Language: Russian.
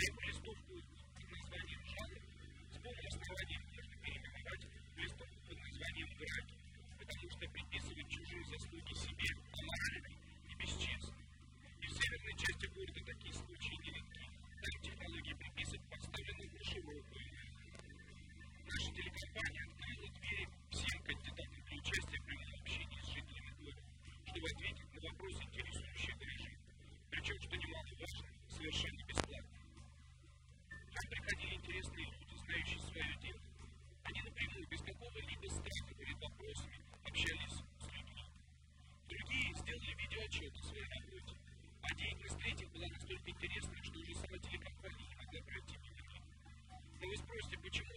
листовку под названием «Жалоб» с полным основанием Шумова. А деятельность третьих была настолько интересная, что уже сама телекомпания не могла пройти мимо. Но вы спросите, почему